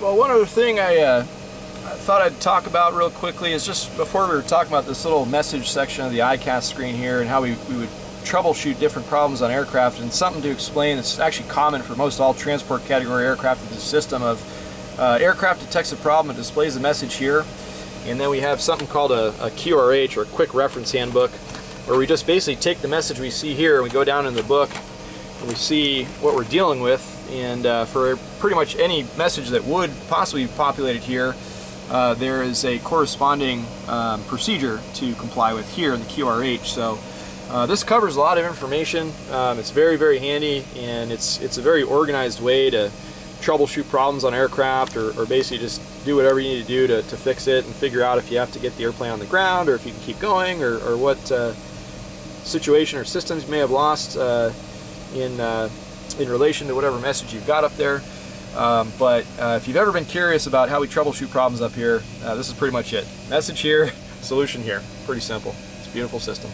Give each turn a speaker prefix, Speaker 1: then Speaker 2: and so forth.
Speaker 1: Well, one other thing I, uh, thought I'd talk about real quickly is just before we were talking about this little message section of the EICAS screen here and how we, we would troubleshoot different problems on aircraft and something to explain that's actually common for most all transport category aircraft with the system of uh, aircraft detects a problem and displays a message here. And then we have something called a, a QRH or a quick reference handbook where we just basically take the message we see here and we go down in the book and we see what we're dealing with and uh, for pretty much any message that would possibly be populated here uh, there is a corresponding um, procedure to comply with here in the QRH so uh, this covers a lot of information. Um, it's very, very handy, and it's it's a very organized way to troubleshoot problems on aircraft, or, or basically just do whatever you need to do to, to fix it and figure out if you have to get the airplane on the ground, or if you can keep going, or, or what uh, situation or systems you may have lost uh, in uh, in relation to whatever message you've got up there. Um, but uh, if you've ever been curious about how we troubleshoot problems up here, uh, this is pretty much it. Message here, solution here. Pretty simple. It's a beautiful system.